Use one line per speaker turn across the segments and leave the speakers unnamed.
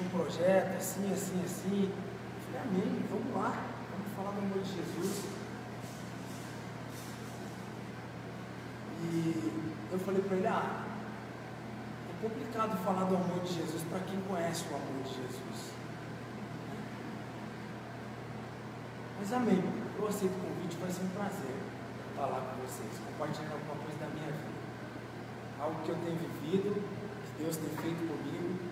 um projeto assim, assim, assim. Eu falei, amém, vamos lá, vamos falar do amor de Jesus. E eu falei para ele, ah, é complicado falar do amor de Jesus para quem conhece o amor de Jesus. Mas amém, eu aceito o convite, vai ser um prazer lá com vocês, compartilhando alguma coisa da minha vida. Algo que eu tenho vivido, que Deus tem feito comigo.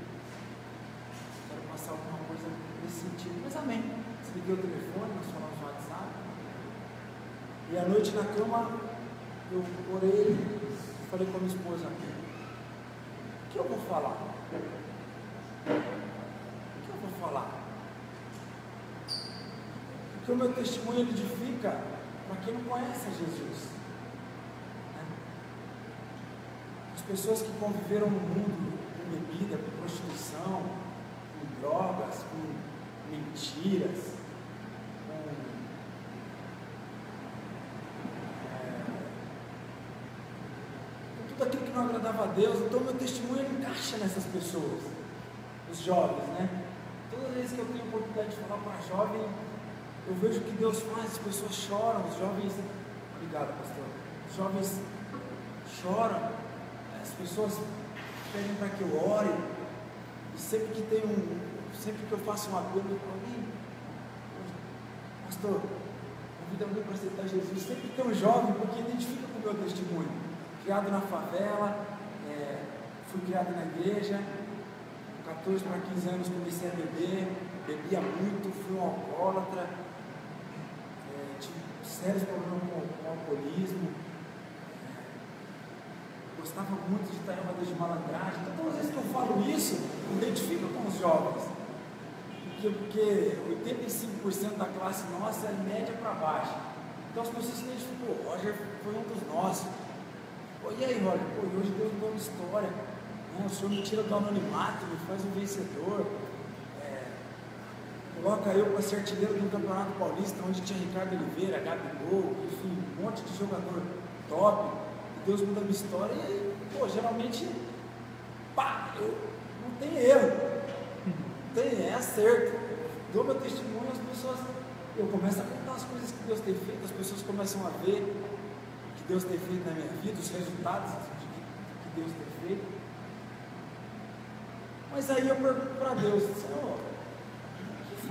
Quero passar alguma coisa nesse sentido. Mas amém. Desliguei o telefone, nós falamos no WhatsApp. E à noite na cama, eu orei e falei com a minha esposa, o que eu vou falar? O que eu vou falar? Porque o meu testemunho edifica para quem não conhece Jesus. Né? As pessoas que conviveram no mundo com bebida, com prostituição, mentiras, com, é, tudo aquilo que não agradava a Deus. Então, meu testemunho encaixa nessas pessoas, os jovens, né? Todas as vezes que eu tenho oportunidade de falar para jovem, eu vejo que Deus faz, as pessoas choram, os jovens. Obrigado, pastor. Os jovens choram, as pessoas pedem para que eu ore. E sempre que tem um. Sempre que eu faço um apelo para alguém, pastor, convida alguém para aceitar Jesus. Sempre tem um jovem, porque identifica com o meu testemunho. Criado na favela, é, fui criado na igreja, com 14 para 15 anos comecei a beber, bebia muito, fui um alcoólatra sérios problemas com, com alcoolismo, gostava muito de rodas de malandragem. Então, todas as vezes que eu falo isso, identifico com os jovens. Porque, porque 85% da classe nossa é média para baixo. Então as pessoas se identificam, pô, Roger foi um dos nossos. Pô, e aí, Roger? Pô, hoje Deus deu uma história. Né? O Senhor me tira do anonimato, me faz um vencedor. Coloca eu para ser artilheiro do Campeonato Paulista, onde tinha Ricardo Oliveira, Gabigol, enfim, um monte de jogador top. E Deus muda a história e pô, geralmente, pá, eu, não tem erro. Tem, é acerto. Dou meu testemunho, as pessoas, eu começo a contar as coisas que Deus tem feito, as pessoas começam a ver o que Deus tem feito na minha vida, os resultados que Deus tem feito. Mas aí eu pergunto para Deus, Senhor,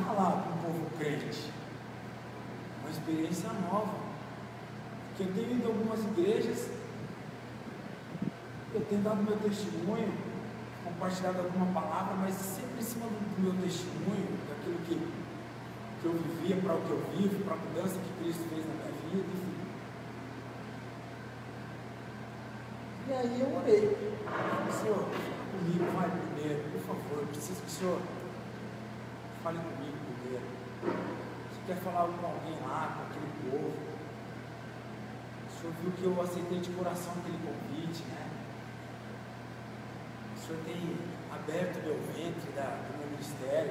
falar com o povo crente. Uma experiência nova. Porque eu tenho ido a algumas igrejas, eu tenho dado meu testemunho, compartilhado alguma palavra, mas sempre em cima do meu testemunho, daquilo que, que eu vivia, para o que eu vivo, para a mudança que Cristo fez na minha vida, enfim. E aí eu orei. Senhor, comigo, vai primeiro, por favor, eu preciso que o Senhor fale comigo primeiro. Você quer falar com alguém lá, com aquele povo. O Senhor viu que eu aceitei de coração aquele convite, né? Senhor tem aberto meu ventre da, do meu ministério.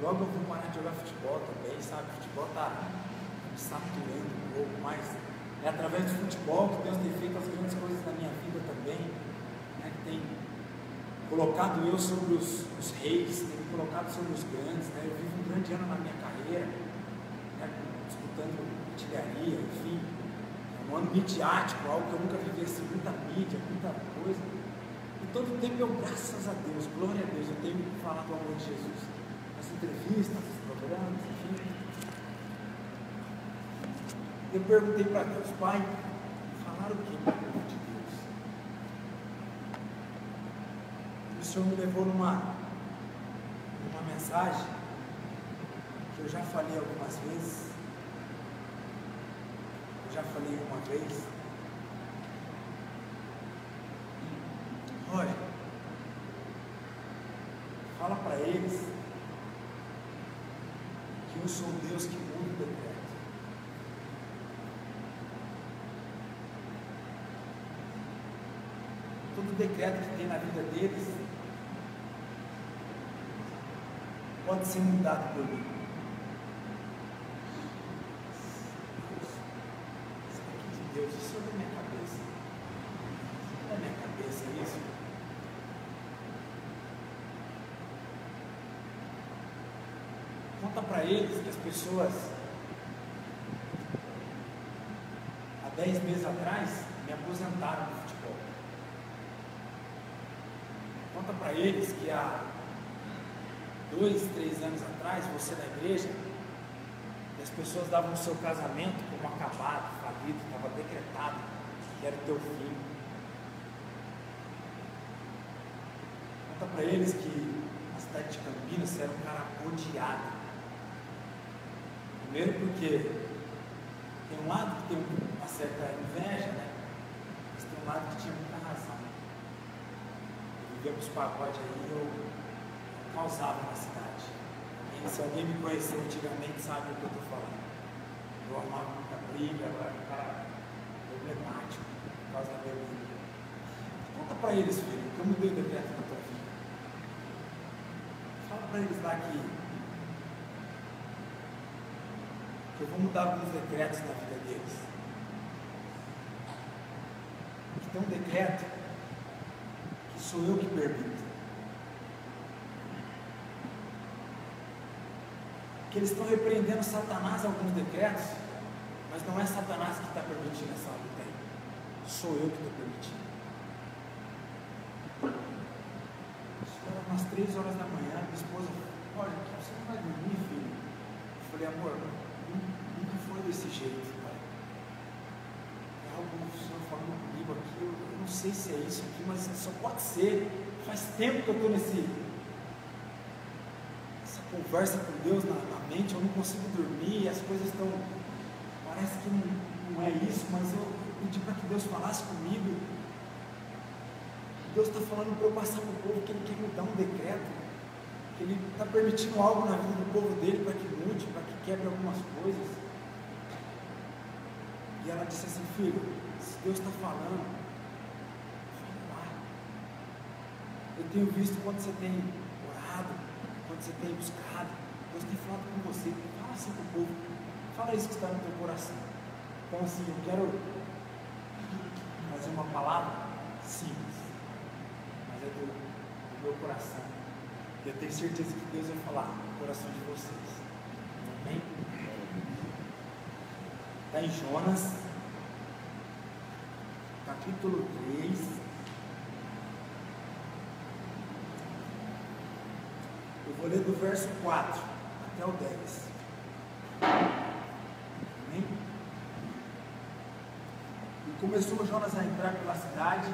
Logo eu vou parar de jogar futebol também, sabe? Futebol está me saturando um pouco, mas é através do futebol que Deus tem feito as grandes coisas na minha vida também. Né? Tem colocado eu sobre os, os reis, tem me colocado sobre os grandes, né? eu vivo um grande ano na minha carreira, né? disputando artilharia, enfim, um ano midiático, algo que eu nunca vivi assim, muita mídia, muita coisa. E todo tempo eu, graças a Deus, glória a Deus, eu tenho que falar do amor de Jesus. Nas entrevistas, nos programas, enfim. Eu perguntei para Deus, Pai, falar o que? Senhor me levou numa, numa mensagem que eu já falei algumas vezes. Já falei uma vez. Olha, fala para eles que eu sou Deus que muda o decreto. Todo decreto que tem na vida deles pode ser mudado por mim. Isso aqui de Deus, isso é da minha cabeça. É da minha cabeça isso. Conta para eles que as pessoas, há 10 meses atrás, me aposentaram do futebol. Conta para eles que há dois, três anos atrás, você na igreja, as pessoas davam o seu casamento como acabado, falido, estava decretado que era o teu filho. Conta para eles que na cidade de Campinas era um cara odiado. Primeiro porque tem um lado que tem uma certa inveja, né? Mas tem um lado que tinha muita razão. Vivemos pagode aí, eu causava na cidade. E se alguém me conheceu antigamente sabe o que eu estou falando. Eu arrumava muita briga, era um cara problemático por causa da bebida. Conta para eles, filho, que eu mudei o decreto na tua vida. Fala para eles lá que eu vou mudar alguns decretos na vida deles. Que tem um decreto que sou eu que permito. Que eles estão repreendendo Satanás alguns decretos, mas não é Satanás que está permitindo essa luta aí. Sou eu que estou permitindo. Umas três horas da manhã, minha esposa, olha, você não vai dormir, filho? Eu falei, amor, foi desse jeito, pai. É algo que o Senhor falando comigo aqui, eu, eu não sei se é isso aqui, mas só pode ser. Faz tempo que eu estou nesse. Essa conversa com Deus na, na, mente, eu não consigo dormir, as coisas estão. Parece que não, não é isso, mas eu, eu pedi para que Deus falasse comigo. Deus está falando para eu passar para o povo que Ele quer mudar um decreto que Ele está permitindo algo na vida do povo dele para que mude, para que quebre algumas coisas. E ela disse assim, filho, se Deus está falando, fala. Eu tenho visto quando você tem orado, quando você tem buscado, Deus tem falado com você. Fala assim com o povo. Fala isso que está no teu coração. Então assim, eu quero fazer uma palavra simples, mas é do, do meu coração. E eu tenho certeza que Deus vai falar no coração de vocês. Amém? Está em Jonas, capítulo 3. Eu vou ler do verso 4 até o 10. Amém? E começou Jonas a entrar pela cidade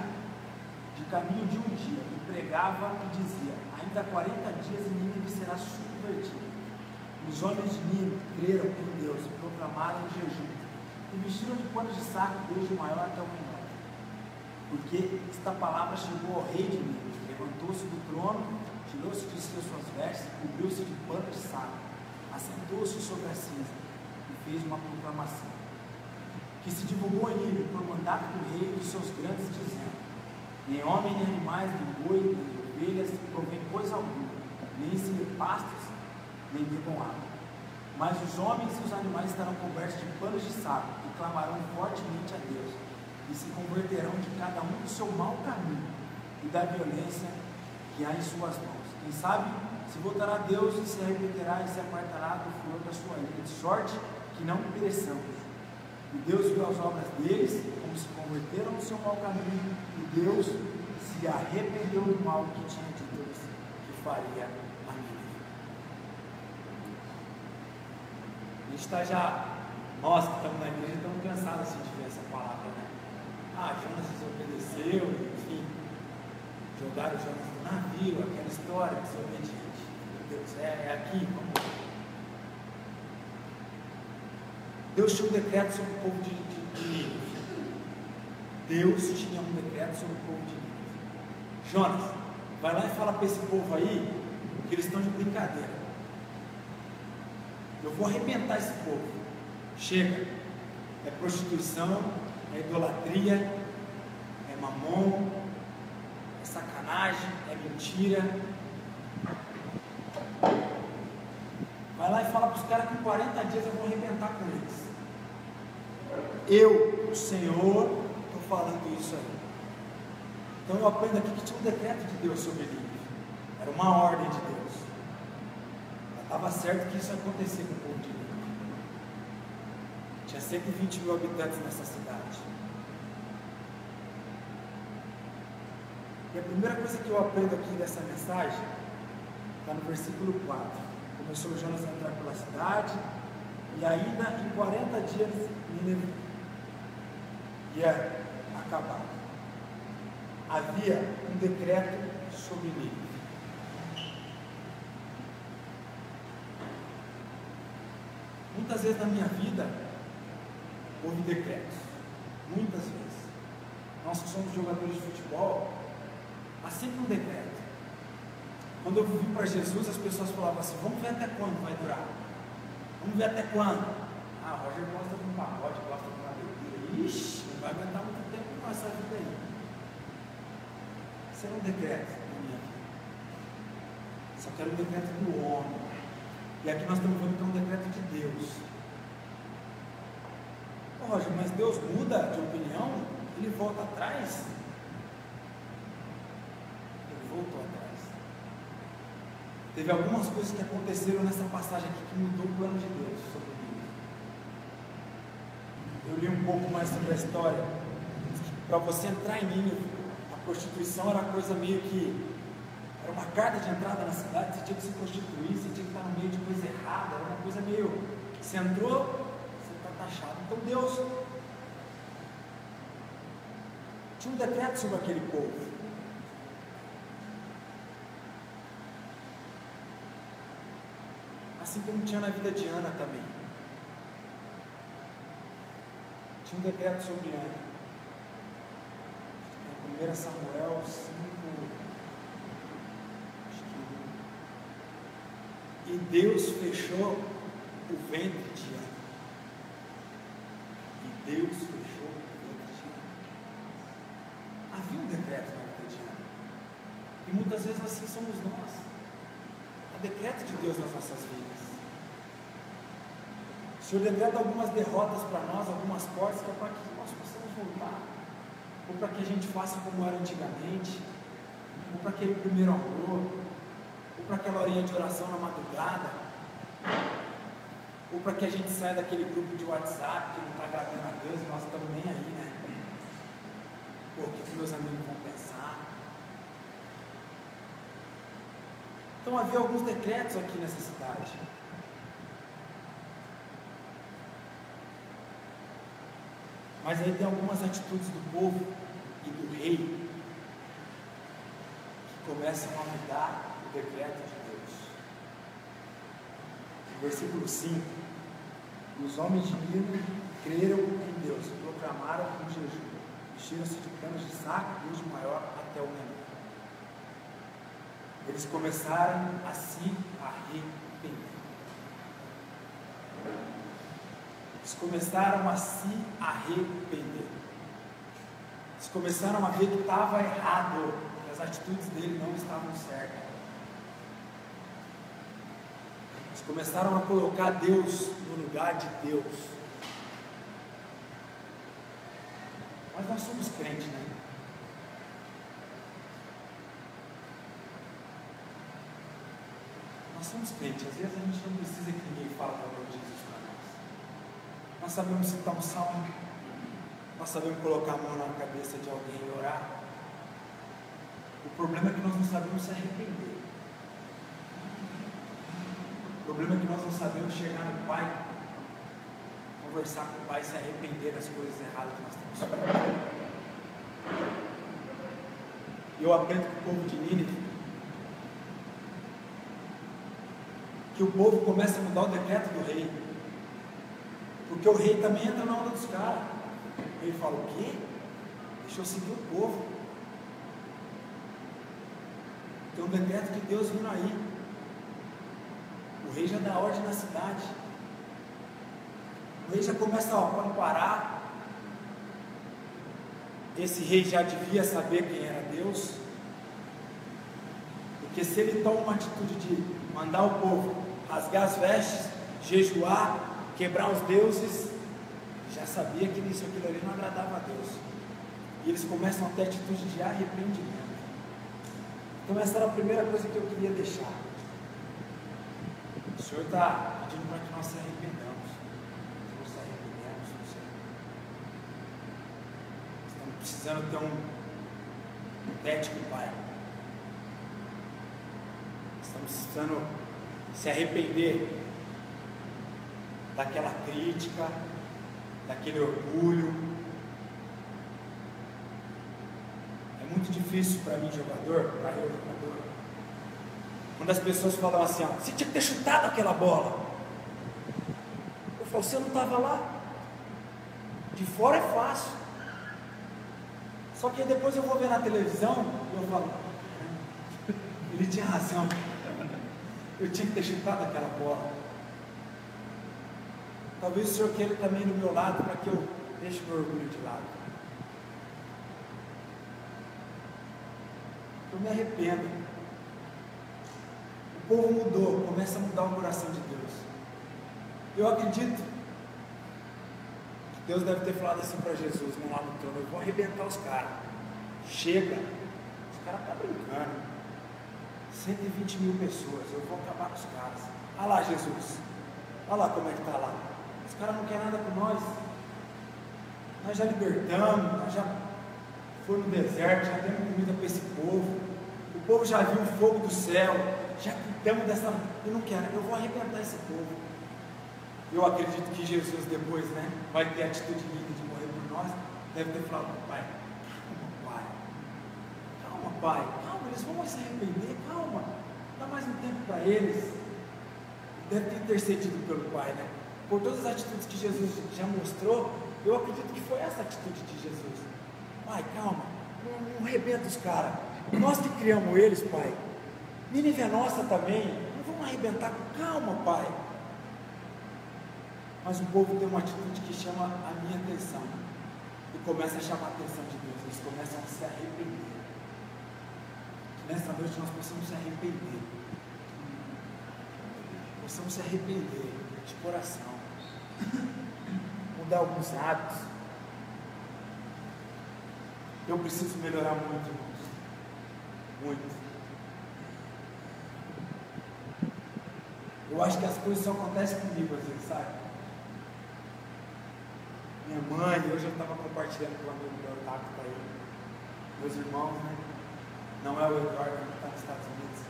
de caminho de um dia, e pregava e dizia: Ainda 40 dias e Nínive será subvertido. Os homens de Nínive creram em Deus e proclamaram jejum, e vestiram de panos de saco desde o maior até o menor. Porque esta palavra chegou ao rei de Nínive, levantou-se do trono, tirou-se de suas vestes, cobriu-se de pano de saco, assentou-se sobre a cinza e fez uma proclamação, que se divulgou em Nínive por mandato do rei e dos seus grandes, dizendo: nem homem, nem animais, nem boi, nem ovelhas provém coisa alguma, nem se pastos, nem bebam água. Mas os homens e os animais estarão cobertos de panos de saco e clamarão fortemente a Deus, e se converterão de cada um do seu mau caminho e da violência que há em suas mãos. Quem sabe se voltará a Deus e se arrependerá e se apartará do furor da sua ira, de sorte que não pereçamos. E Deus viu as obras deles, como se converteram no seu mau caminho, e Deus se arrependeu do mal que tinha dito que faria a Nínive. A gente está já, nós que estamos na igreja, estamos cansados assim, de ver essa palavra, né? Ah, Jonas desobedeceu, enfim, jogaram Jonas no navio, aquela história, desobediente. Meu Deus, é, é aqui, vamos Deus tinha um decreto sobre o povo de, de, de Nínive. Deus tinha um decreto sobre o povo de Nínive. Jonas, vai lá e fala para esse povo aí que eles estão de brincadeira. Eu vou arrebentar esse povo. Chega. É prostituição, é idolatria, mamon, é sacanagem, é mentira. Vai lá e fala para os caras que em 40 dias eu vou arrebentar com eles. Eu, o Senhor, estou falando isso aí. Então eu aprendo aqui que tinha um decreto de Deus sobre ele. Era uma ordem de Deus. Estava certo que isso ia acontecer com o povo de Nínive. Tinha 120 mil habitantes nessa cidade. E a primeira coisa que eu aprendo aqui dessa mensagem está no versículo 4. Começou Jonas a entrar pela cidade, e ainda em 40 dias Nínive ia acabar. Havia um decreto sobre Nínive. Muitas vezes na minha vida houve decretos. Muitas vezes. Nós que somos jogadores de futebol, há sempre um decreto. Quando eu vim para Jesus, as pessoas falavam assim: vamos ver até quando vai durar. Vamos ver até quando. Ah, Roger gosta de um pacote, gosta de uma bebida. Ixi, não vai aguentar muito tempo com essa vida aí. Isso era um decreto na minha vida. Só que era um decreto do homem. E aqui nós estamos vendo que é um decreto de Deus. Roger, mas Deus muda de opinião? Ele volta atrás? Voltou atrás. Teve algumas coisas que aconteceram nessa passagem aqui que mudou o plano de Deus sobre mim. Eu li um pouco mais sobre a história. Para você entrar em Nínive, a prostituição era coisa meio que era uma carta de entrada na cidade, você tinha que se prostituir, você tinha que estar no meio de coisa errada, era uma coisa meio. Você entrou, você está taxado. Então Deus tinha um decreto sobre aquele povo. Assim como tinha na vida de Ana também. Tinha um decreto sobre Ana. Em 1 Samuel 5. E Deus fechou o ventre de Ana. E Deus fechou o ventre de Ana. Havia um decreto na vida de Ana. E muitas vezes assim somos nós. Decreto de Deus nas nossas vidas. O Senhor decreta algumas derrotas para nós, algumas portas, que é para que nós possamos voltar. Ou para que a gente faça como era antigamente. Ou para aquele primeiro amor ou para aquela horinha de oração na madrugada, ou para que a gente saia daquele grupo de WhatsApp que não está agradando a Deus e nós estamos nem aí, né? Pô, o que meus amigos vão pensar? Então havia alguns decretos aqui nessa cidade. Mas aí tem algumas atitudes do povo e do rei que começam a mudar decreto de Deus. Versículo 5: Os homens de Nínive creram em Deus, proclamaram um jejum, vestiram-se de panos de saco, desde o maior até o menor. Eles começaram a se arrepender. Eles começaram a se arrepender. Eles começaram a ver que estava errado, que as atitudes dele não estavam certas. começaram a colocar Deus no lugar de Deus. Mas nós somos crentes, né? Nós somos crentes, às vezes a gente não precisa que ninguém fale a palavra de Jesus para nós. Nós sabemos citar um salmo, nós sabemos colocar a mão na cabeça de alguém e orar. O problema é que nós não sabemos se arrepender. O problema é que nós não sabemos chegar no Pai, conversar com o Pai, se arrepender das coisas erradas que nós temos eu aprendo com o povo de Nínive que o povo começa a mudar o decreto do rei. Porque o rei também entra na onda dos caras. Ele fala, o quê? Deixa eu seguir o povo. Tem um decreto de Deus vindo aí. O rei já dá ordem na cidade. O rei já começa, pode parar. Esse rei já devia saber quem era Deus. Porque se ele toma uma atitude de mandar o povo rasgar as vestes, jejuar, quebrar os deuses, já sabia que isso aquilo ali não agradava a Deus. E eles começam a ter atitude de arrependimento. Então essa era a primeira coisa que eu queria deixar Senhor está pedindo para que nós se arrependamos. Nós se arrependemos, Senhor. Estamos precisando ter um, um tete com o Pai. Estamos precisando se arrepender daquela crítica, daquele orgulho. É muito difícil para mim, jogador, para eu, jogador, quando as pessoas falam assim, ó, você tinha que ter chutado aquela bola. Eu falo, você não estava lá. De fora é fácil. Só que depois eu vou ver na televisão e eu falo, ele tinha razão. Eu tinha que ter chutado aquela bola. Talvez o Senhor queira também do meu lado para que eu deixe meu orgulho de lado. Eu me arrependo. O povo mudou, começa a mudar o coração de Deus. Eu acredito que Deus deve ter falado assim para Jesus, não lá no trono, eu vou arrebentar os caras. Chega. Os caras estão tá brincando. 120 mil pessoas, eu vou acabar com os caras. Olha lá, Jesus. Olha lá como é que está lá. Os caras não querem nada com nós. Nós já libertamos, nós já fomos no deserto, já demos comida para esse povo. O povo já viu o fogo do céu, já cuidamos dessa. Eu não quero, eu vou arrebentar esse povo. Eu acredito que Jesus depois, né, vai ter a atitude linda de morrer por nós. Deve ter falado, pai, calma, pai. Calma, pai, eles vão se arrepender, calma. Dá mais um tempo para eles. Deve ter intercedido pelo pai, né? por todas as atitudes que Jesus já mostrou, eu acredito que foi essa atitude de Jesus. Pai, calma, não, não arrebenta os caras. Nós que criamos eles, pai. Nínive é nossa também. Não vamos arrebentar. Calma, pai. Mas o povo tem uma atitude que chama a minha atenção. E começa a chamar a atenção de Deus. Eles começam a se arrepender. Que nessa noite nós possamos se arrepender. Possamos se arrepender de coração mudar alguns hábitos. Eu preciso melhorar muito, Muito. Eu acho que as coisas só acontecem comigo às vezes, sabe? Minha mãe, hoje eu estava compartilhando com o amigo meu Otávio tá aí. Meus irmãos, né? Não é o Eduardo que está nos Estados Unidos.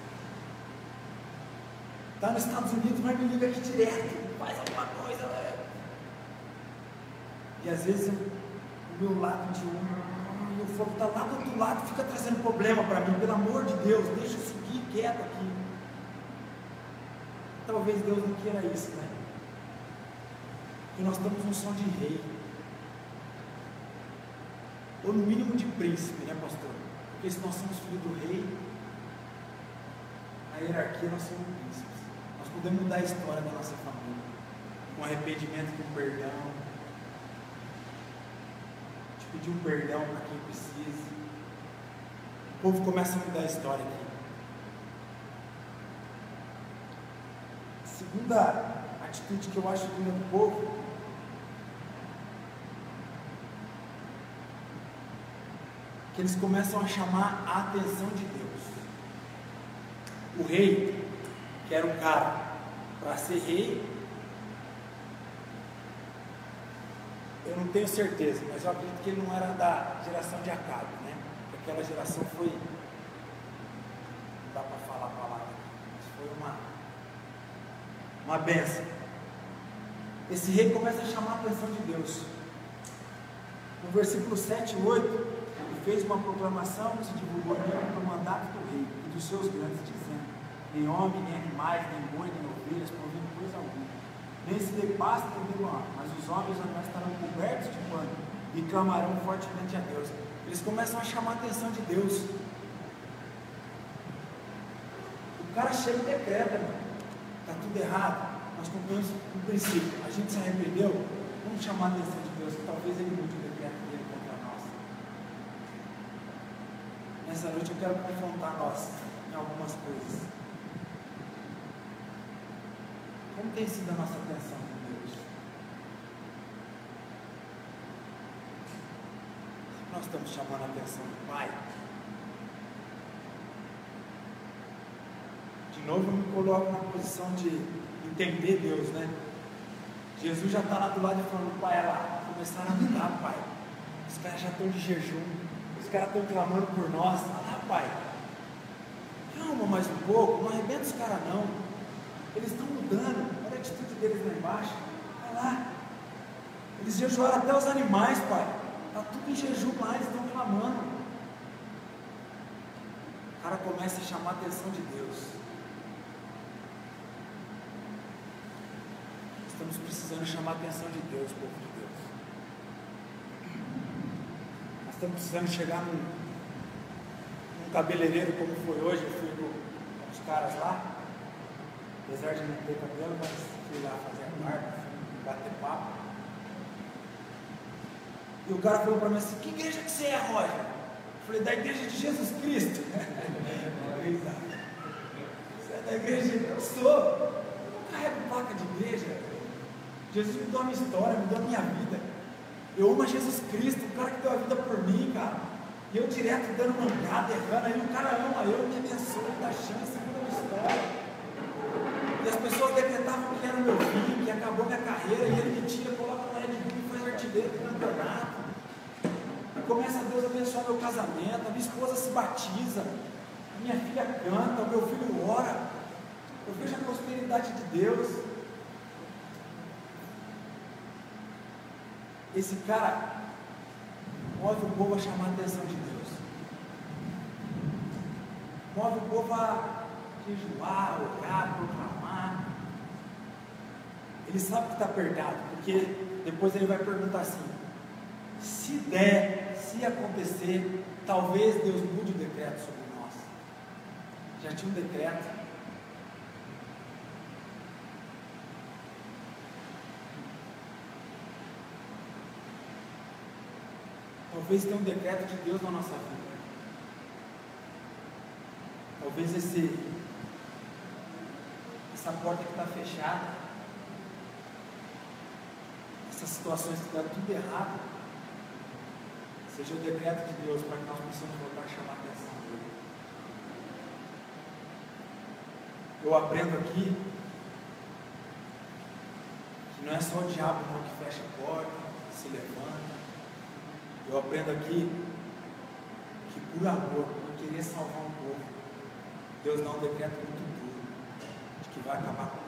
Está nos Estados Unidos, mas me liga aqui direto. Faz alguma coisa, velho. E às vezes o meu lado de um, eu falo, está lá do outro lado, fica trazendo problema para mim, pelo amor de Deus, deixa eu seguir quieto aqui. Talvez Deus não queira isso, né? Porque nós temos um som de rei. Ou no mínimo de príncipe, né, pastor? Porque se nós somos filhos do rei, na hierarquia nós somos príncipes. Nós podemos mudar a história da nossa família. Com arrependimento, com perdão, pedir um perdão para quem precisa. O povo começa a mudar a história aqui. A segunda atitude que eu acho linda do povo que eles começam a chamar a atenção de Deus. O rei, que era um cara para ser rei, eu não tenho certeza, mas eu acredito que ele não era da geração de Acabe, né? Aquela geração foi. Não dá para falar a palavra, mas foi uma, uma benção. Esse rei começa a chamar a atenção de Deus. No versículo 7 e 8, ele fez uma proclamação que se divulgou para o mandato do rei e dos seus grandes, dizendo: Nem homem, nem animais, nem boi, nem ovelhas, provendo coisa alguma nem se depasta nem mar, mas os homens agora estarão cobertos de pano e clamarão fortemente a Deus. Eles começam a chamar a atenção de Deus. O cara chega e decreta, está tudo errado. Nós cumprimos um princípio. A gente se arrependeu, vamos chamar a atenção de Deus, que talvez ele mude o decreto dele contra nós. Nessa noite eu quero confrontar nós em algumas coisas. Como tem sido a nossa atenção com Deus? Nós estamos chamando a atenção do Pai. De novo, eu me coloco na posição de entender Deus, né? Jesus já está lá do lado e falando, pai, olha lá, começaram a mudar, pai. Os caras já estão de jejum, os caras estão clamando por nós. Lá, pai. Calma mais um pouco, não arrebenta os caras não. Eles estão mudando, olha a atitude deles lá embaixo. Olha lá. Eles jejuaram até os animais, pai. Está tudo em jejum lá, eles estão clamando. O cara começa a chamar a atenção de Deus. Estamos precisando chamar a atenção de Deus, povo de Deus. Estamos precisando chegar num, num cabeleireiro como foi hoje. Eu fui com os caras lá, apesar de não ter cabelo, mas fui lá fazer a barba, bater papo. E o cara falou para mim assim: Que igreja que você é, Roger? Eu falei: Da igreja de Jesus Cristo. Você é da igreja? Eu sou. Eu não carrego placa de igreja. Jesus mudou a minha história, mudou a minha vida. Eu amo a Jesus Cristo, o cara que deu a vida por mim, cara. E eu direto dando mancada, errando, aí o cara ama eu, me abençoa, me dá chance, muda a história. E as pessoas decretavam que era meu fim, que acabou minha carreira, e ele me tira, coloca na Red Bull e faz artilheiro do campeonato. E começa a Deus a abençoar meu casamento, a minha esposa se batiza, minha filha canta, meu filho ora. Eu vejo a prosperidade de Deus. Esse cara move o povo a chamar a atenção de Deus. Move o povo a jejuar, orar, proclamar. Ele sabe que está apertado, porque depois ele vai perguntar assim: se der, se acontecer, talvez Deus mude o decreto sobre nós. Já tinha um decreto, Talvez tenha um decreto de Deus na nossa vida. Talvez esse, essa porta que está fechada, essas situações que estão tudo errado, seja o decreto de Deus para que nós possamos voltar a chamar a atenção dele. Eu aprendo aqui que não é só o diabo que fecha a porta, se levanta. Eu aprendo aqui que por amor, por querer salvar um povo, Deus dá um decreto muito duro de que vai acabar com tudo.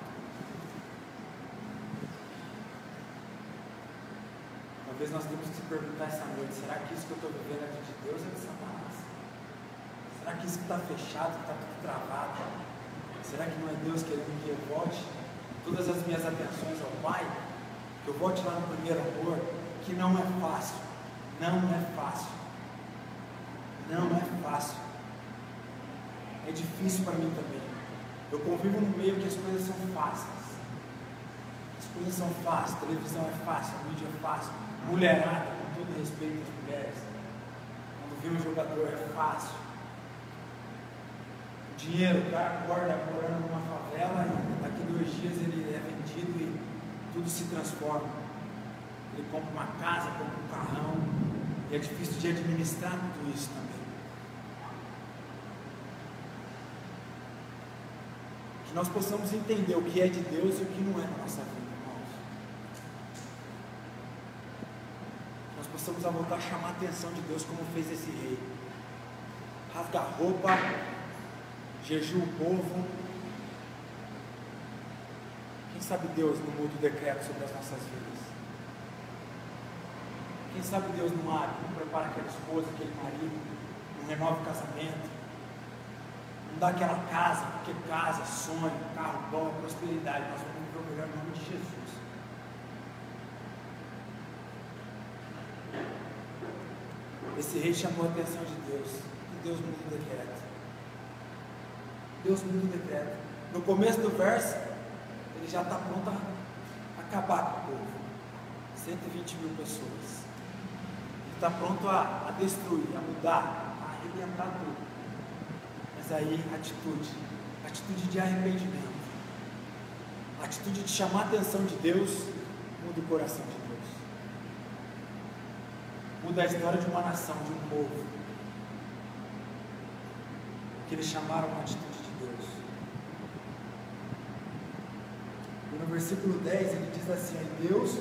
Talvez nós temos que se perguntar essa noite, será que isso que eu estou vivendo é de Deus ou de Satanás? Será que isso que está fechado, que está tudo travado? Será que não é Deus querendo que eu volte todas as minhas atenções ao Pai? Que eu volte lá no primeiro amor, que não é fácil não é fácil. Não é fácil. É difícil para mim também. Eu convivo no meio que as coisas são fáceis. As coisas são fáceis, televisão é fácil, mídia é fácil, mulherada, com todo respeito às mulheres. Quando vê um jogador é fácil. O dinheiro, o cara acorda morando numa favela e daqui dois dias ele é vendido e tudo se transforma. Ele compra uma casa, compra um carrão, e é difícil de administrar tudo isso também. Que nós possamos entender o que é de Deus e o que não é na nossa vida, irmãos. Que nós possamos voltar a chamar a atenção de Deus como fez esse rei. Rasga a roupa, jejum o povo. Quem sabe Deus não muda o decreto sobre as nossas vidas? Quem sabe Deus não abre, não prepara aquela esposa, aquele marido, não renova o casamento, não dá aquela casa, porque casa, sonho, carro bom, prosperidade. Nós vamos viver o melhor em nome de Jesus. Esse rei chamou a atenção de Deus. E Deus muda o decreto. Deus muda o decreto. No começo do verso, ele já está pronto a acabar com o povo. 120 mil pessoas está pronto a, a destruir, a mudar, a arrebentar tudo. Mas aí, atitude, atitude de arrependimento, atitude de chamar a atenção de Deus, muda o coração de Deus. Muda a história de uma nação, de um povo. Que eles chamaram a atitude de Deus. no versículo 10 ele diz assim: Deus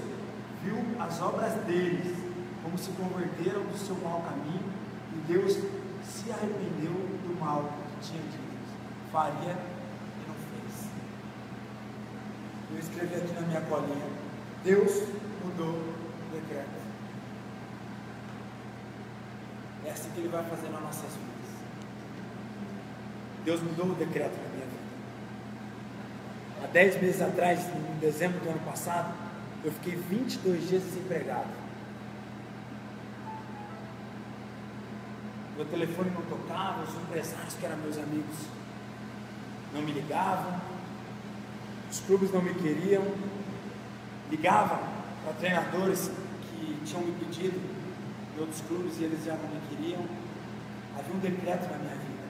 viu as obras deles, como se converteram do seu mau caminho, e Deus se arrependeu do mal que tinha dito. Faria e não fez. Eu escrevi aqui na minha colinha: Deus mudou o decreto. É assim que ele vai fazer nas nossas vidas. Deus mudou o decreto na minha vida. Há dez meses atrás, em dezembro do ano passado, eu fiquei 22 dias desempregado. Meu telefone não tocava, os empresários que eram meus amigos não me ligavam, os clubes não me queriam, ligavam para treinadores que tinham me pedido de outros clubes e eles já não me queriam. Havia um decreto na minha vida.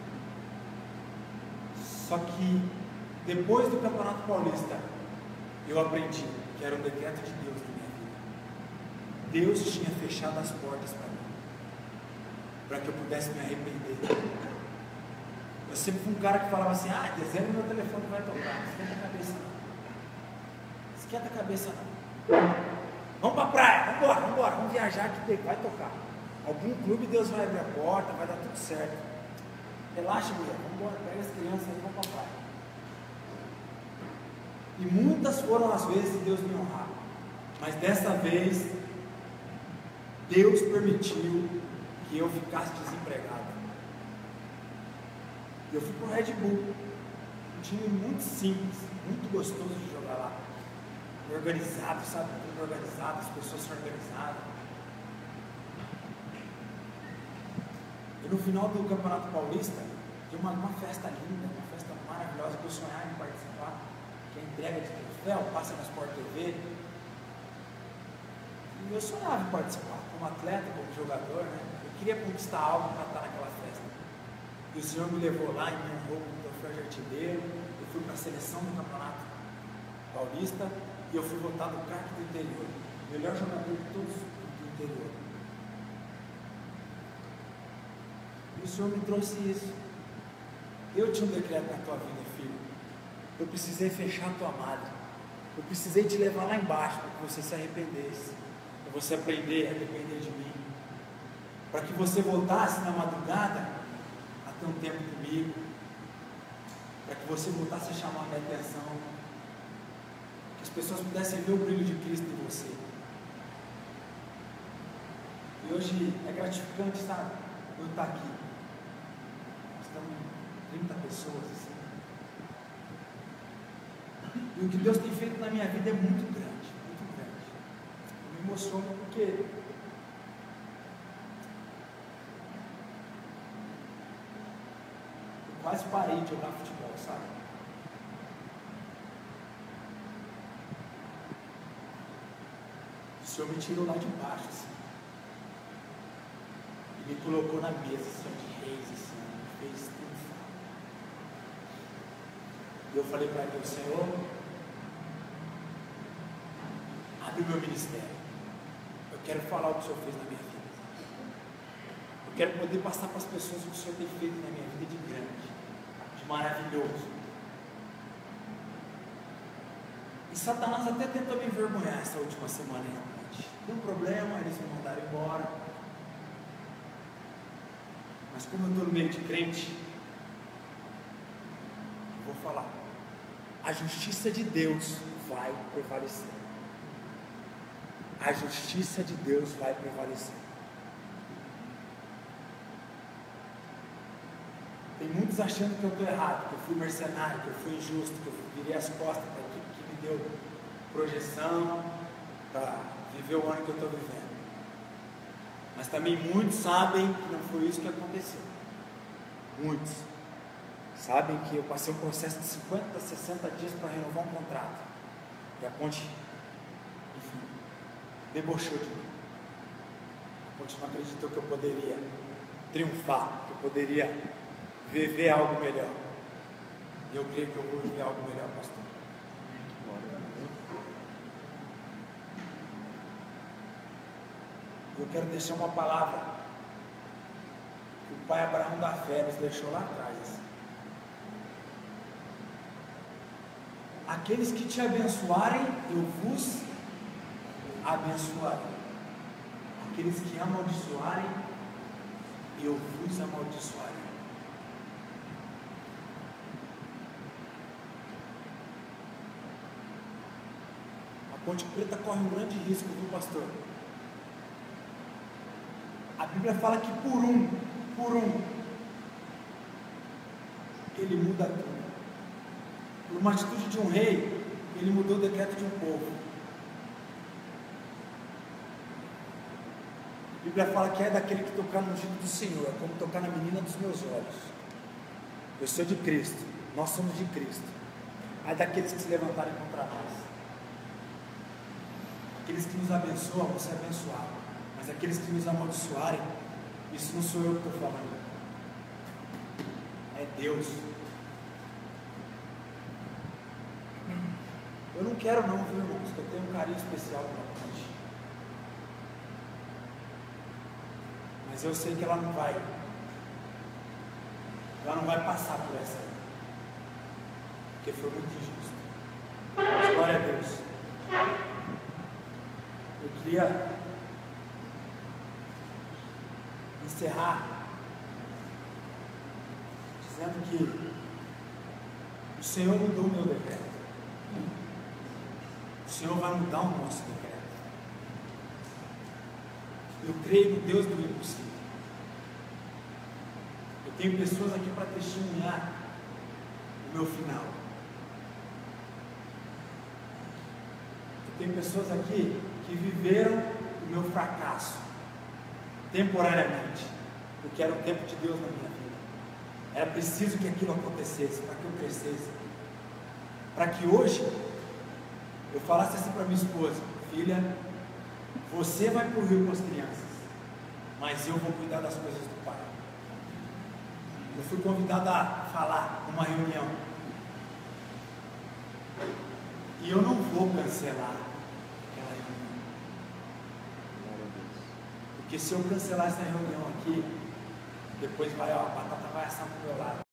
Só que depois do Campeonato Paulista, eu aprendi que era um decreto de Deus na minha vida. Deus tinha fechado as portas para mim, para que eu pudesse me arrepender. Eu sempre fui um cara que falava assim: ah, dezembro meu telefone vai tocar, esquenta a cabeça não. Esquenta a cabeça não. Vamos para a praia, vamos embora, vamos embora, vamos viajar que vai tocar. Algum clube Deus vai abrir a porta, vai dar tudo certo. Relaxa, mulher, vamos embora, pega as crianças e vamos para a praia. E muitas foram as vezes que Deus me honrar. Mas dessa vez, Deus permitiu que eu ficasse desempregado. Eu fui para o Red Bull. Um time muito simples, muito gostoso de jogar lá. Organizado, sabe? Tudo organizado, as pessoas são organizadas. E no final do Campeonato Paulista, tinha uma, uma festa linda, uma festa maravilhosa que eu sonhava em participar que é entrega de troféu, passa na Sport TV. E eu sonhava em participar, como atleta, como jogador, né? Queria conquistar algo para estar naquela festa. E o Senhor me levou lá e me honrou com o troféu de artilheiro. Eu fui para a seleção do campeonato paulista e eu fui votado craque do interior. Melhor jogador de todos do interior. E o Senhor me trouxe isso. Eu tinha um decreto na tua vida, filho. Eu precisei fechar a tua madre. Eu precisei te levar lá embaixo para que você se arrependesse. Para você aprender a depender de mim. Para que você voltasse na madrugada a ter um tempo comigo. Para que você voltasse a chamar minha atenção. Que as pessoas pudessem ver o brilho de Cristo em você. E hoje é gratificante, sabe? Eu estar aqui. Estamos 30 pessoas assim. E o que Deus tem feito na minha vida é muito grande, muito grande. Eu me emociono porque eu quase parei de jogar futebol, sabe? O Senhor me tirou lá de baixo, assim. E me colocou na mesa, assim, de reis, assim, me fez triunfar. E eu falei para ele, Senhor, abre meu ministério. Eu quero falar o que o Senhor fez na minha vida. Eu quero poder passar para as pessoas o que o Senhor tem feito na minha vida de grande, de maravilhoso. E Satanás até tentou me envergonhar essa última semana realmente. Deu um problema, eles me mandaram embora. Mas como eu estou no meio de crente, vou falar. A justiça de Deus vai prevalecer a justiça de Deus vai prevalecer. Tem muitos achando que eu estou errado, que eu fui mercenário, que eu fui injusto, que eu virei as costas para aquilo que me deu projeção para viver o ano que eu estou vivendo. Mas também muitos sabem que não foi isso que aconteceu. Muitos sabem que eu passei um processo de 50, 60 dias para renovar um contrato. E a ponte debochou de mim. Continua acreditou que eu poderia triunfar, que eu poderia viver algo melhor. E eu creio que eu vou viver algo melhor, pastor. Eu quero deixar uma palavra que o pai Abraão da fé nos deixou lá atrás. Aqueles que te abençoarem, eu vos abençoarei. Aqueles que amaldiçoarem, eu vos amaldiçoarei. A Ponte Preta corre um grande risco, viu, pastor? A Bíblia fala que por um, por um, ele muda tudo. Por uma atitude de um rei, ele mudou o decreto de um povo. A Bíblia fala que é daquele que tocar no ungido do Senhor, é como tocar na menina dos meus olhos. Eu sou de Cristo, nós somos de Cristo. É daqueles que se levantarem contra nós. Aqueles que nos abençoam vão ser abençoados. Mas aqueles que nos amaldiçoarem, isso não sou eu que estou falando. É Deus. Eu não quero não, viu irmãos, que eu tenho um carinho especial pela Ponte. Mas eu sei que ela não vai. Ela não vai passar por essa. Porque foi muito injusto. Glória a Deus. Queria encerrar dizendo que o Senhor mudou o meu decreto. O Senhor vai mudar o nosso decreto. Eu creio no Deus do impossível. Eu tenho pessoas aqui para testemunhar o meu final. Eu tenho pessoas aqui que viveram o meu fracasso temporariamente, porque era o tempo de Deus na minha vida. Era preciso que aquilo acontecesse para que eu crescesse, para que hoje eu falasse assim para minha esposa: Filha, você vai para o rio com as crianças, mas eu vou cuidar das coisas do pai. Eu fui convidado a falar numa reunião. E eu não vou cancelar aquela reunião. Porque se eu cancelar essa reunião aqui, depois vai, ó, a batata vai assar para o meu lado.